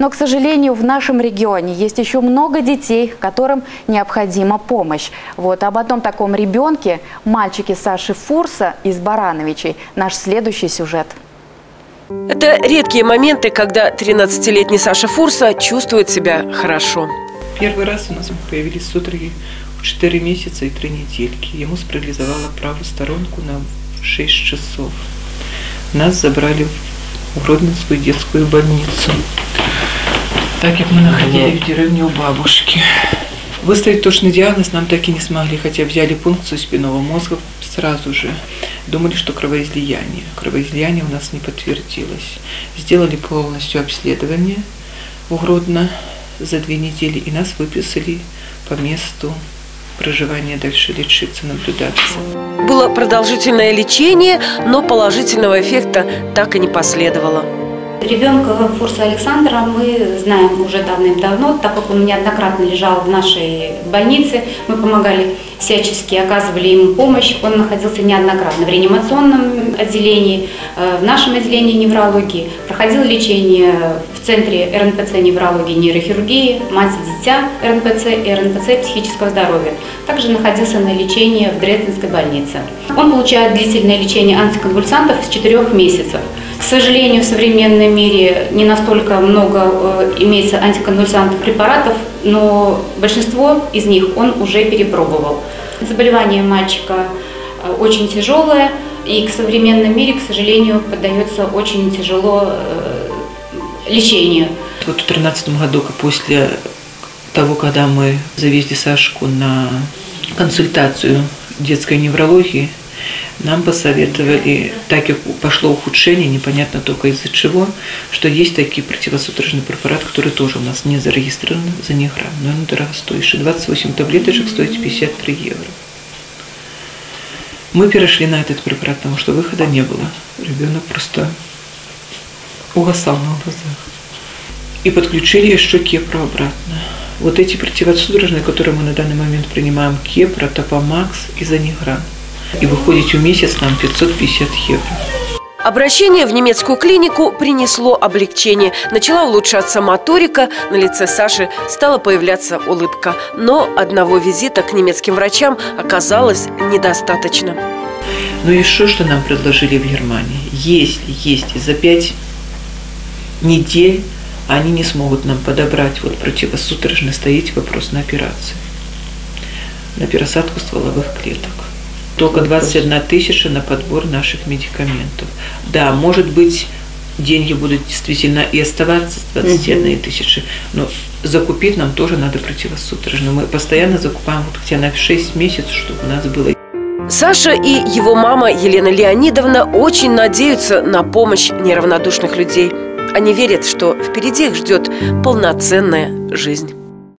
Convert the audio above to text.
Но, к сожалению, в нашем регионе есть еще много детей, которым необходима помощь. Вот об одном таком ребенке, мальчике Саши Фурса из Барановичей, наш следующий сюжет. Это редкие моменты, когда 13-летний Саша Фурса чувствует себя хорошо. Первый раз у нас появились судороги в 4 месяца и 3 недельки. Ему спарализовало правую сторонку на 6 часов. Нас забрали в Гродненскую детскую больницу, так как мы находились в деревне у бабушки. Выставить точный диагноз нам так и не смогли, хотя взяли пункцию спинного мозга сразу же. Думали, что кровоизлияние. Кровоизлияние у нас не подтвердилось. Сделали полностью обследование в Гродно за две недели и нас выписали по месту проживания дальше лечиться, наблюдаться. Было продолжительное лечение, но положительного эффекта так и не последовало. Ребенка Фурса Александра мы знаем уже давным-давно, так как он неоднократно лежал в нашей больнице. Мы помогали всячески, оказывали ему помощь. Он находился неоднократно в реанимационном отделении, э, в нашем отделении неврологии. Проходил лечение в центре РНПЦ неврологии и нейрохирургии, мать и дитя РНПЦ и РНПЦ психического здоровья. Также находился на лечении в Дрезденской больнице. Он получает длительное лечение антиконвульсантов с 4 месяцев. К сожалению, в современном мире не настолько много э, имеется антиконвульсантных препаратов, но большинство из них он уже перепробовал. Заболевание мальчика э, очень тяжелое, и к современном мире, к сожалению, поддается очень тяжело э, лечению. Вот в 2013 году, после того, когда мы завезли Сашку на консультацию детской неврологии, нам посоветовали, так как пошло ухудшение, непонятно только из-за чего, что есть такие противосудорожные препараты, которые тоже у нас не зарегистрированы за них грамм, но они дорогостоящие. 28 таблеточек стоит 53 евро. Мы перешли на этот препарат, потому что выхода не было. Ребенок просто угасал на глазах. И подключили еще кепру обратно. Вот эти противосудорожные, которые мы на данный момент принимаем, кепра, топомакс и занигран – и выходит в месяц нам 550 евро. Обращение в немецкую клинику принесло облегчение. Начала улучшаться моторика, на лице Саши стала появляться улыбка. Но одного визита к немецким врачам оказалось недостаточно. Ну и что, что нам предложили в Германии? Если есть за пять недель они не смогут нам подобрать вот противосудорожно стоит вопрос на операции, на пересадку стволовых клеток только 21 тысяча на подбор наших медикаментов. Да, может быть, деньги будут действительно и оставаться 21 тысячи, но закупить нам тоже надо противосудорожно. Мы постоянно закупаем вот где на 6 месяцев, чтобы у нас было Саша и его мама Елена Леонидовна очень надеются на помощь неравнодушных людей. Они верят, что впереди их ждет полноценная жизнь.